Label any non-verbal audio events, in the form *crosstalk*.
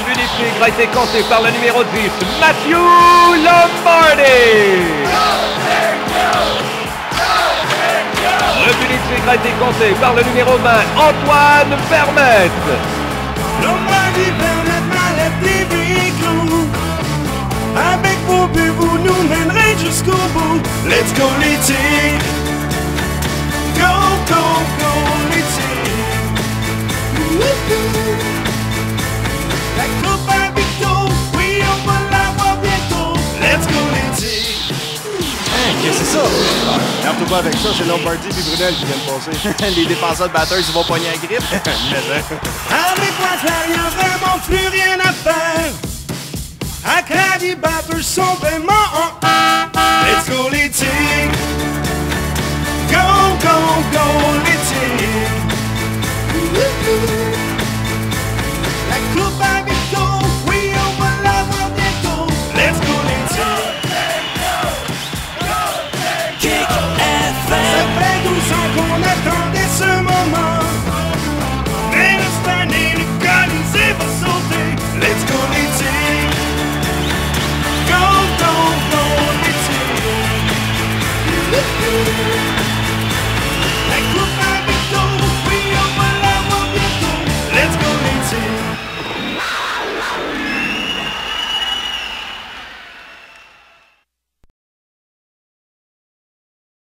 tigre a été compté par le numéro 10, Matthew Lombardi. Le but du tigre a été compté par le numéro 20, Antoine Vermette. Lombardi, Vermette, Mallette, Livry, Clou. Avec vos buts, vous nous mènerez jusqu'au bout. Let's go les tigres. Garde-toi pas avec ça, c'est Lombardi et Brunel qui viennent passer. *laughs* Les défenseurs de batteurs, ils vont pogner la grippe. Avec moi, il n'y a vraiment plus rien à faire. Acadie Batters sont vraiment en un. Let's go les tigres.